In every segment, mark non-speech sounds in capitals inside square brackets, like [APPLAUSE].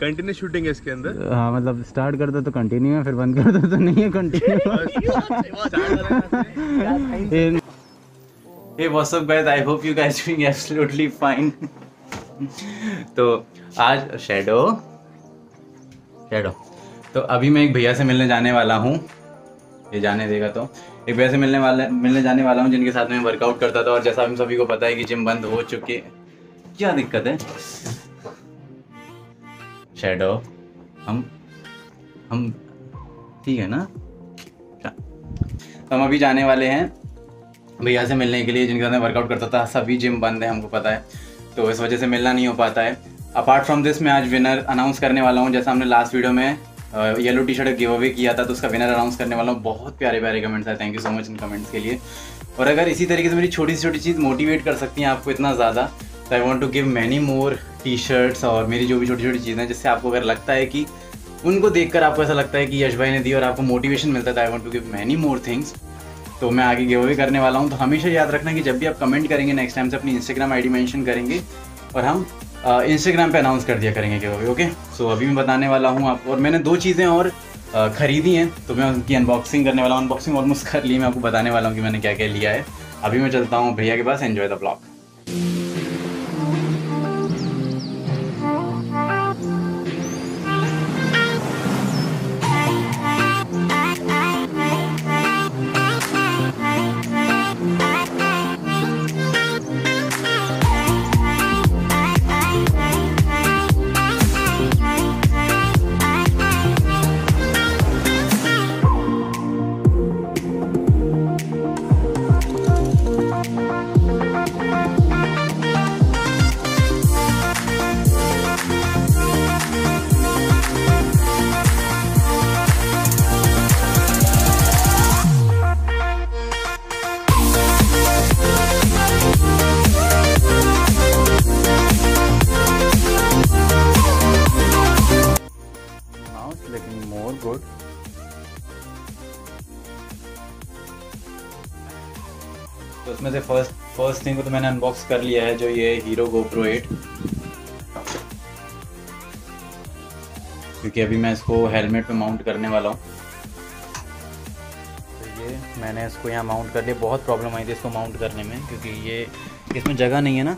Continue shooting है इसके अंदर? हाँ मतलब स्टार्ट कर दो तो कंटिन्यू है फिर बंद कर दो तो नहीं है [LAUGHS] continue guys? I hope you guys doing absolutely fine. तो आज शेडो शेडो तो अभी मैं एक भैया से मिलने जाने वाला हूँ। ये जाने देगा तो। एक भैया से मिलने वाले मिलने जाने वाला हूँ जिनके साथ में वर्कआउट करता था और जैसा हम सभी को पता है कि जिम बंद हो चुके क्या दिक्कत है? शेडो हम हम, ठीक है ना। तो हम अभी जाने वाले हैं भैया से मिलने के लिए, जिनके साथ वर्कआउट करता था। सभी जिम बंद है, हमको पता है। तो इस वजह से मिलना नहीं हो पाता है। अपार्ट फ्रॉम दिस मैं आज विनर अनाउंस करने वाला हूँ। जैसा हमने लास्ट वीडियो में yellow T shirt give away किया था तो उसका विनर अनाउंस करने वाला हूँ। बहुत प्यारे प्यारे कमेंट्स आए थैंक यू सो मच इन कमेंट्स के लिए। और अगर इसी तरीके से मेरी छोटी सी छोटी चीज़ मोटिवेट कर सकती हैं आपको इतना ज़्यादा तो I want to give many more T shirts और मेरी जो भी छोटी छोटी चीज़ें हैं, जिससे आपको अगर लगता है कि उनको देखकर आपको ऐसा लगता है कि यश भाई ने दी और आपको मोटिवेशन मिलता था I want to give many more things तो मैं आगे गिव अवे करने वाला हूँ। तो हमेशा याद रखना कि जब भी आप कमेंट करेंगे नेक्स्ट टाइम से अपनी इंस्टाग्राम आईडी मेंशन करेंगे और हम इंस्टाग्राम पे अनाउंस कर दिया करेंगे अवे ओके सो अभी मैं बताने वाला हूँ आप और मैंने दो चीज़ें और खरीदी हैं तो मैं उनकी अनबॉक्सिंग करने वाला हूँ। अनबॉक्सिंग ऑलमोस्ट कर ली, मैं आपको बताने वाला हूँ कि मैंने क्या क्या लिया है। अभी मैं चलता हूँ भैया के पास एन्जॉय द ब्लॉग थिंग को तो मैंने अनबॉक्स कर लिया है, जो ये हीरो गोप्रो 8 क्योंकि अभी मैं इसको हेलमेट पे माउंट करने वाला हूँ। तो ये मैंने इसको यहाँ माउंट कर लिया। बहुत प्रॉब्लम आई थी इसको माउंट करने में, क्योंकि ये इसमें जगह नहीं है ना।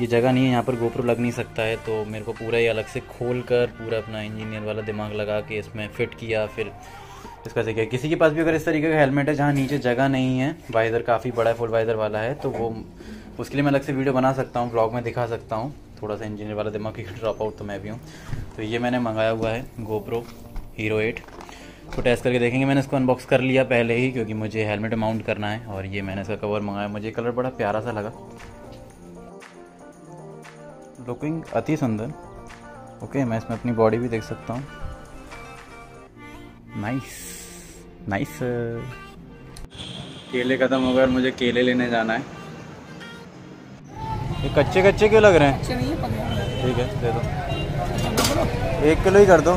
ये जगह नहीं है, यहाँ पर गोप्रो लग नहीं सकता है तो मेरे को पूरा ही अलग से खोल कर पूरा अपना इंजीनियर वाला दिमाग लगा के इसमें फिट किया, फिर इसका से किसी के पास भी अगर इस तरीके का हेलमेट है, जहाँ नीचे जगह नहीं है वाइज़र काफ़ी बड़ा है फुल वाइज़र वाला है तो वो उसके लिए मैं अलग से वीडियो बना सकता हूँ ब्लॉग में दिखा सकता हूँ। थोड़ा सा इंजीनियर वाला दिमाग की ड्रॉप आउट तो मैं भी हूँ। तो ये मैंने मंगाया हुआ है गोप्रो हीरो एट तो टेस्ट करके देखेंगे, मैंने इसको अनबॉक्स कर लिया पहले ही, क्योंकि मुझे हेलमेट माउंट करना है, और ये मैंने इसका कवर मंगाया। मुझे कलर बड़ा प्यारा सा लगा। लुकिंग अति सुंदर। ओके मैं इसमें अपनी बॉडी भी देख सकता हूँ। नाइस नाइस केले ख़त्म हो गए और मुझे केले लेने जाना है। ये कच्चे कच्चे क्यों लग रहे हैं? अच्छे ठीक है दे दो। एक किलो ही कर दो।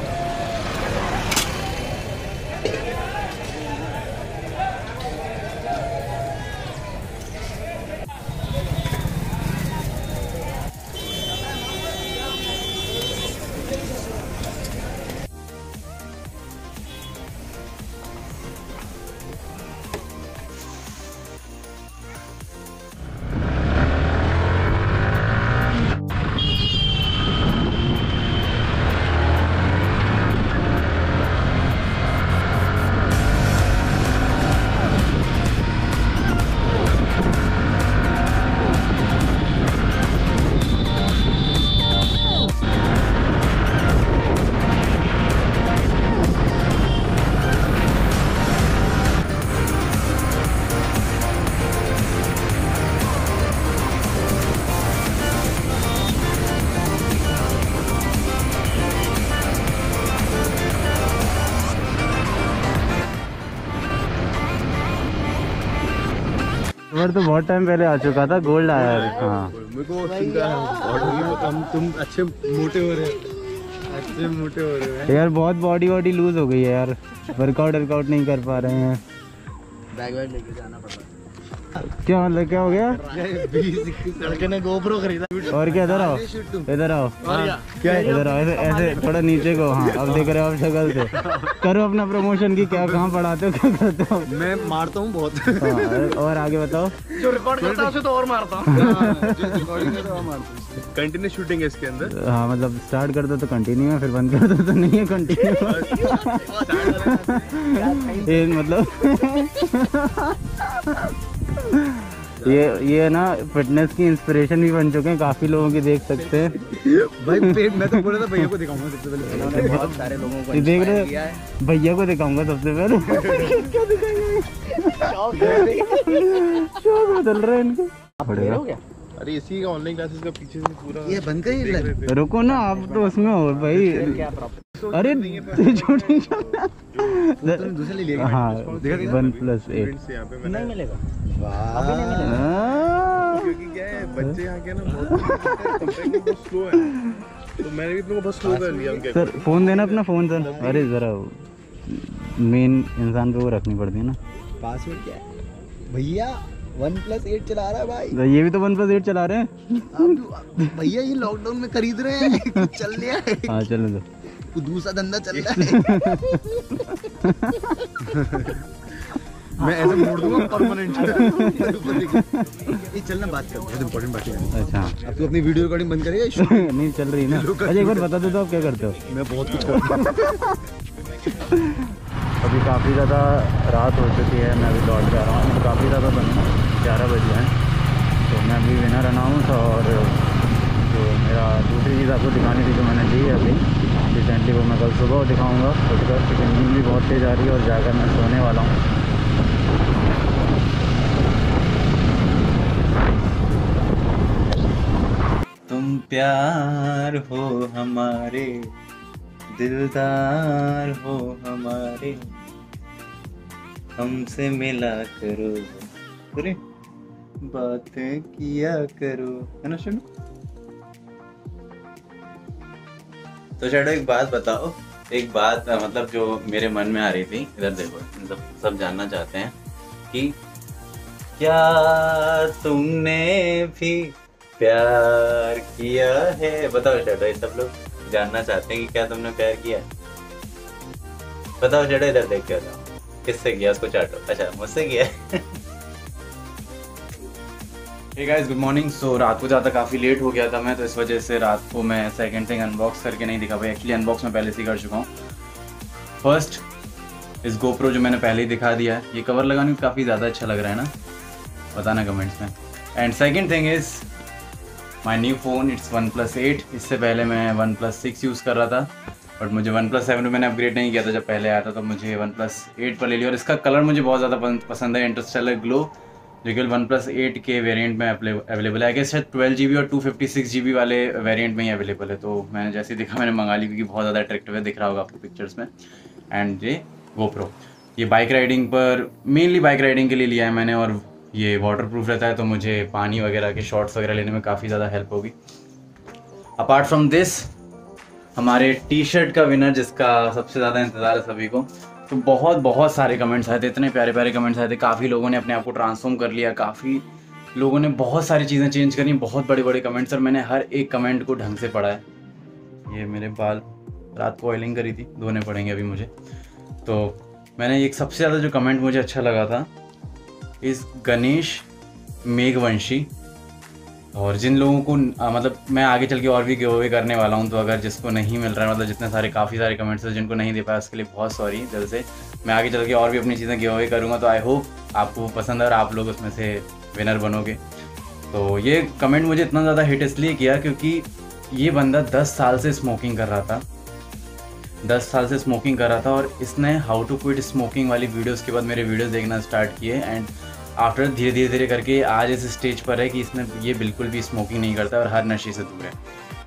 कवर तो बहुत टाइम पहले आ चुका था गोल्ड आया है। हाँ। मेरे को चिंता है तो हम तुम अच्छे मोटे हो रहे हो। अच्छे मोटे हो रहे हैं यार बहुत बॉडी वॉडी लूज हो गई है यार। वर्कआउट वर्कआउट नहीं कर पा रहे हैं। बैग वैग लेके जाना पड़ता क्या? मतलब क्या हो गया? लड़के ने गोप्रो खरीदा। और क्या इधर आओ। इधर आओ। क्या? इधर आओ। ऐसे ऐसे थोड़ा नीचे को हाँ अब देख रहे हो आप शक्ल से। करो अपना प्रमोशन की क्या कहाँ पढ़ाते हो क्या करते हो? मैं मारता हूँ बहुत। हाँ, और आगे बताओ। जो रिकॉर्ड करता है उसे तो और मारता हूँ। कंटिन्यू शूटिंग है इसके अंदर। हाँ मतलब स्टार्ट कर दो तो कंटिन्यू है फिर बंद कर दो तो नहीं है कंटिन्यू [LAUGHS] मतलब ये ये ना फिटनेस की इंस्पिरेशन भी बन चुके हैं काफ़ी लोगों की देख सकते हैं। भाई पेट मैं तो बोला था भैया को दिखाऊँगा सबसे पहले। [LAUGHS] बहुत सारे लोगों ये देख रहे भैया को दिखाऊँगा सबसे पहले। क्या दिखाएँगे शौक बदल रहे हैं इनके। अरे इसी का ऑनलाइन क्लासेस का पीछे से पूरा ये बंद करिए रुको ना आप तो उसमें हो भाई। अरे छोटे [LAUGHS] दूसरे ले लिया हाँ वन प्लस एट। Friends यहाँ पे मैंने। मिलेगा। क्योंकि क्या है बच्चे यहाँ के ना बहुत [LAUGHS] स्लो है। तो मैंने भी तुमको बहुत स्लो कर लिया सर फ़ोन देना अपना फ़ोन सर। अरे जरा मेन इंसान पे वो रखनी पड़ती है ना। पासवर्ड क्या है? भैया वन प्लस एट चला रहा है भाई। तो ये भी तो वन प्लस एट चला रहे हैं। भैया ये लॉकडाउन में खरीद रहे हैं। [LAUGHS] चल लिया है हाँ चलो तो कुछ दूसरा धंधा चल रहा है। [LAUGHS] मैं ऐसे मोड़ दूँगा परमानेंट [LAUGHS] ये चलना बात कर बहुत इंपॉर्टेंट बात है। अच्छा। अब तू अपनी वीडियो रिकॉर्डिंग बंद करेगा [LAUGHS] नहीं चल रही ना। अच्छा एक बार बता दो तो आप क्या करते हो? मैं बहुत कुछ करता अभी काफ़ी ज़्यादा रात हो चुकी है मैं अभी लौट जा रहा हूँ। काफ़ी ज़्यादा बना ग्यारह बजे हैं। तो मैं अभी विनर अनाउंस और जो मेरा दूसरी चीज़ आपको दिखानी थी जो मैंने दी है अभी रिसेंटली वो मैं कल सुबह दिखाऊँगा उठकर क्योंकि नींद भी बहुत तेज़ आ रही है और जाकर मैं सोने वाला हूँ। तुम प्यार हो हमारे, दिलदार हो हमारे, हमसे मिला करो। अरे, बातें किया करो। है ना सुनो तो शेडो एक बात बताओ। एक बात मतलब जो मेरे मन में आ रही थी, इधर देखो सब सब जानना चाहते हैं कि क्या तुमने भी प्यार किया है? बताओ शेडो ये सब लोग जानना चाहते हैं कि क्या तुमने प्यार किया है। बताओ शेडो इधर देख के बताओ। किससे किया? उसको चाटो। अच्छा मुझसे किया [LAUGHS] hey guys good morning so रात को ज़्यादा काफ़ी लेट हो गया था मैं तो इस वजह से रात को मैं सेकंड थिंग अनबॉक्स करके नहीं दिखा भाई एक्चुअली अनबॉक्स मैं पहले से ही कर चुका हूँ। फ़र्स्ट इस गोप्रो जो मैंने पहले ही दिखा दिया है, ये कवर लगाने में काफ़ी ज़्यादा अच्छा लग रहा है ना? बताना कमेंट्स में। And second thing is my new phone it's OnePlus eight इससे पहले मैं वन प्लस सिक्स यूज़ कर रहा था बट मुझे वन प्लस सेवन मैंने अपग्रेड नहीं किया था। जब पहले आया था तो मुझे वन प्लस एट पर ले लिया। और इसका कलर मुझे बहुत ज़्यादा पसंद है। इंटरस्टेलर ग्लो जो कि वन प्लस एट के वेरिएंट में अवेलेबल है। आई गेस ट्वेल्व जी और two fifty six G B वाले वेरिएंट में ही अवेलेबल है। तो मैंने जैसे देखा, मैंने मंगा ली, क्योंकि बहुत ज़्यादा अट्रैक्टिव है, दिख रहा होगा आपको पिक्चर्स में। एंड ये GoPro ये बाइक राइडिंग पर मेनली बाइक राइडिंग के लिए लिया है मैंने, और ये वाटर प्रूफ रहता है तो मुझे पानी वगैरह के शॉट्स वगैरह लेने में काफ़ी ज़्यादा हेल्प होगी। अपार्ट फ्रॉम दिस हमारे टी शर्ट का विनर जिसका सबसे ज़्यादा इंतज़ार है सभी को तो बहुत बहुत सारे कमेंट्स आए थे, इतने प्यारे प्यारे कमेंट्स आए थे। काफ़ी लोगों ने अपने आप को ट्रांसफॉर्म कर लिया, काफ़ी लोगों ने बहुत सारी चीज़ें चेंज करी, बहुत बड़े बड़े कमेंट्स और मैंने हर एक कमेंट को ढंग से पढ़ा है। ये मेरे बाल रात को ऑयलिंग करी थी, धोने पड़ेंगे अभी मुझे। तो मैंने एक सबसे ज़्यादा जो कमेंट मुझे अच्छा लगा था इस गणेश मेघवंशी और जिन लोगों को आ, मतलब मैं आगे चल के और भी गिव अवे करने वाला हूँ तो अगर जिसको नहीं मिल रहा है मतलब जितने सारे काफ़ी सारे कमेंट्स हैं जिनको नहीं दे पाया उसके लिए बहुत सॉरी दिल से। मैं आगे चल के और भी अपनी चीज़ें गिव अवे करूँगा तो आई होप आपको पसंद है और आप लोग उसमें से विनर बनोगे। तो ये कमेंट मुझे इतना ज़्यादा हिट इसलिए किया क्योंकि ये बंदा दस साल से स्मोकिंग कर रहा था। दस साल से स्मोकिंग कर रहा था और इसने हाउ टू क्विट स्मोकिंग वाली वीडियोस के बाद मेरे वीडियोस देखना स्टार्ट किए एंड आफ्टर धीरे धीरे धीरे करके आज इस स्टेज पर है कि इसने ये बिल्कुल भी स्मोकिंग नहीं करता और हर नशे से दूर है।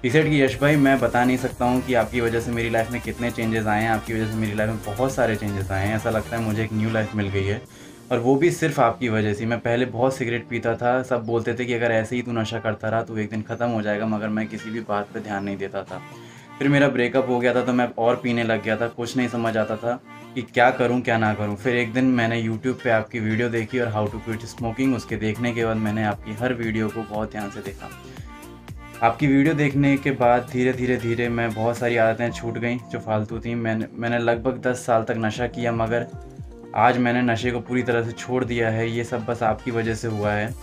टीसेट की, यश भाई, मैं बता नहीं सकता हूँ कि आपकी वजह से मेरी लाइफ में कितने चेंजेस आए हैं, आपकी वजह से मेरी लाइफ में बहुत सारे चेंजेस आए हैं। ऐसा लगता है मुझे एक न्यू लाइफ मिल गई है और वो भी सिर्फ़ आपकी वजह से मैं पहले बहुत सिगरेट पीता था, सब बोलते थे कि अगर ऐसे ही तू नशा करता रहा तो एक दिन ख़त्म हो जाएगा, मगर मैं किसी भी बात पर ध्यान नहीं देता था। फिर मेरा ब्रेकअप हो गया था तो मैं और पीने लग गया था, कुछ नहीं समझ आता था कि क्या करूँ, क्या ना करूँ। फिर एक दिन मैंने यूट्यूब पे आपकी वीडियो देखी और हाउ टू क्विट स्मोकिंग उसके देखने के बाद मैंने आपकी हर वीडियो को बहुत ध्यान से देखा। आपकी वीडियो देखने के बाद धीरे धीरे धीरे मैं बहुत सारी आदतें छूट गई जो फालतू थी। मैंने मैंने लगभग दस साल तक नशा किया, मगर आज मैंने नशे को पूरी तरह से छोड़ दिया है। ये सब बस आपकी वजह से हुआ है।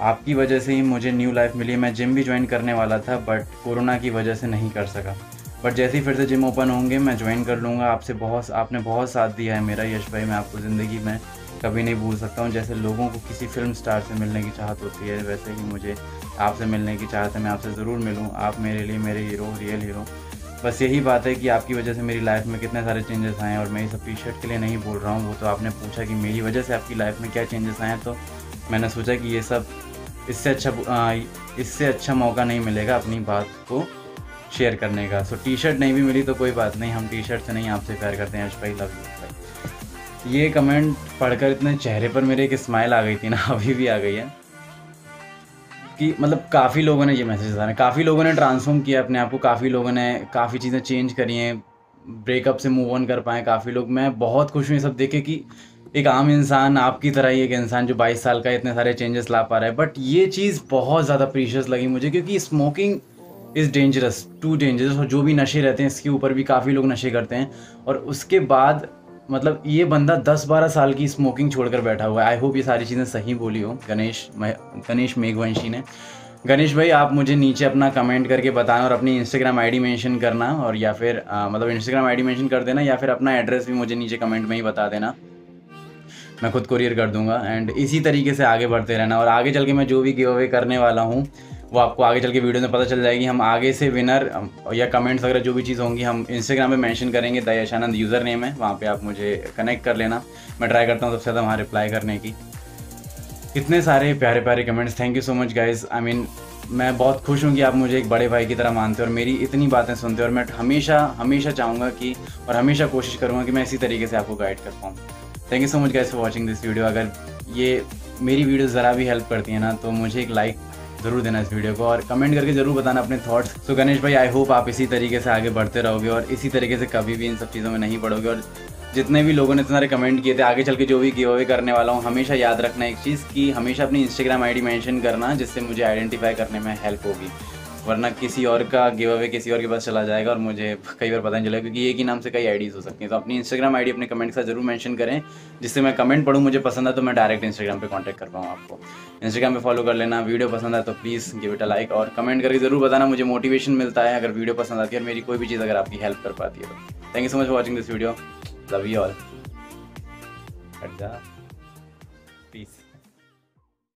आपकी वजह से ही मुझे न्यू लाइफ मिली। मैं जिम भी ज्वाइन करने वाला था बट कोरोना की वजह से नहीं कर सका। बट जैसे ही फिर से जिम ओपन होंगे, मैं ज्वाइन कर लूँगा। आपसे बहुत, आपने बहुत साथ दिया है मेरा, यश भाई। मैं आपको ज़िंदगी में कभी नहीं भूल सकता हूँ। जैसे लोगों को किसी फ़िल्म स्टार से मिलने की चाहत होती है, वैसे ही मुझे आपसे मिलने की चाहत है। मैं आपसे ज़रूर मिलूँ। आप मेरे लिए मेरे हीरो रियल हीरो बस यही बात है कि आपकी वजह से मेरी लाइफ में कितने सारे चेंजेस आए हैं और मैं टी शर्ट के लिए नहीं बोल रहा हूँ। वो तो आपने पूछा कि मेरी वजह से आपकी लाइफ में क्या चेंजेस आए हैं तो मैंने सोचा कि ये सब इससे अच्छा इससे अच्छा मौका नहीं मिलेगा अपनी बात को शेयर करने का। सो टी शर्ट नहीं भी मिली तो कोई बात नहीं, हम टी शर्ट से नहीं आपसे प्यार करते हैं भाई लव यू भाई ये कमेंट पढ़कर इतने चेहरे पर मेरे एक स्माइल आ गई थी ना, [LAUGHS] अभी भी आ गई है। कि मतलब काफ़ी लोगों ने ये मैसेज रहे काफ़ी लोगों ने ट्रांसफॉर्म किया अपने आप को, काफ़ी लोगों ने काफ़ी चीज़ें चेंज करी हैं ब्रेकअप से मूव ऑन कर पाए, काफ़ी लोग। मैं बहुत खुश हूँ ये सब देखे कि एक आम इंसान आपकी तरह ही एक इंसान जो 22 साल का इतने सारे चेंजेस ला पा रहा है। बट ये चीज़ बहुत ज़्यादा प्रीशियस लगी मुझे क्योंकि smoking is dangerous too dangerous और जो भी नशे रहते हैं इसके ऊपर भी काफ़ी लोग नशे करते हैं। और उसके बाद मतलब ये बंदा दस बारह साल की स्मोकिंग छोड़कर बैठा हुआ है। आई होप ये सारी चीज़ें सही बोली हो गणेश गणेश मेघवंशी ने। गणेश भाई आप मुझे नीचे अपना कमेंट करके बताना और अपनी इंस्टाग्राम आईडी मेंशन करना और या फिर आ, मतलब इंस्टाग्राम आईडी मेंशन कर देना या फिर अपना एड्रेस भी मुझे नीचे कमेंट में ही बता देना। मैं खुद कुरियर कर दूँगा एंड इसी तरीके से आगे बढ़ते रहना और आगे चल के मैं जो भी गिव अवे करने वाला हूँ, वो आपको आगे चल के वीडियो में पता चल जाएगी। हम आगे से विनर या कमेंट्स वगैरह जो भी चीज़ होंगी, हम इंस्टाग्राम पे मेंशन करेंगे, दयाशानंद यूज़र नेम है, वहाँ पे आप मुझे कनेक्ट कर लेना। मैं ट्राई करता हूँ सबसे ज़्यादा वहाँ रिप्लाई करने की। इतने सारे प्यारे प्यारे comments thank you so much guys I mean मैं बहुत खुश हूँ कि आप मुझे एक बड़े भाई की तरह मानते हो और मेरी इतनी बातें सुनते हो और मैं हमेशा हमेशा चाहूँगा कि, और हमेशा कोशिश करूँगा कि मैं इसी तरीके से आपको गाइड कर पाऊँ। Thank you so much guys for watching this video अगर ये मेरी वीडियो ज़रा भी हेल्प करती है ना तो मुझे एक लाइक ज़रूर देना इस वीडियो को और कमेंट करके ज़रूर बताना अपने थॉट्स तो गणेश भाई आई होप आप इसी तरीके से आगे बढ़ते रहोगे और इसी तरीके से कभी भी इन सब चीज़ों में नहीं पड़ोगे और जितने भी लोगों ने इतने सारे कमेंट किए थे, आगे चल के जो भी गिव अवे करने वाला हूँ, हमेशा याद रखना एक चीज़ कि हमेशा अपनी इंस्टाग्राम आईडी मेंशन करना, जिससे मुझे आइडेंटिफाई करने में हेल्प होगी। वरना किसी और का गिव अवे किसी और के पास चला जाएगा और मुझे कई बार पता नहीं चलेगा क्योंकि एक ही नाम से कई आईडीज़ हो सकती हैं। तो अपनी इंस्टाग्राम आईडी अपने कमेंट का ज़रूर मेंशन करें, जिससे मैं कमेंट पढ़ूँ, मुझे पसंद है तो मैं डायरेक्ट इंस्टाग्राम पे कांटेक्ट कर पाऊँ आपको। इंस्टाग्राम पे फॉलो कर लेना वीडियो पसंद है तो please give it a like और कमेंट करके ज़रूर बताना, मुझे मोटिवेशन मिलता है अगर वीडियो पसंद आती है और मेरी कोई भी चीज़ अगर आपकी हेल्प कर पाती है तो। Thank you so much for watching this video love you all